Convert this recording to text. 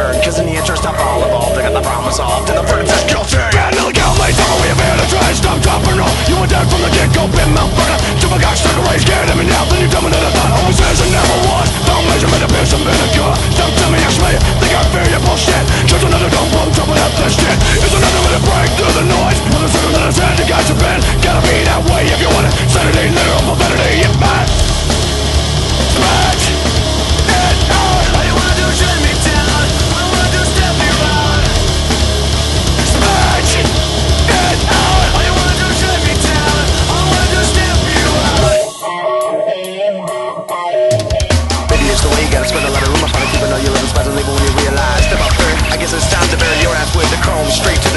turn. Cause in the interest of all involved, I got the problem solved. And the verdict is guilty. Yeah, illegal, late summer, we have here to try stop, drop, and roll. You were dead from the get-go, gotta spend a lot of it, keeping all your little and realize. Step out third, I guess it's time to bury your ass with the chrome straight to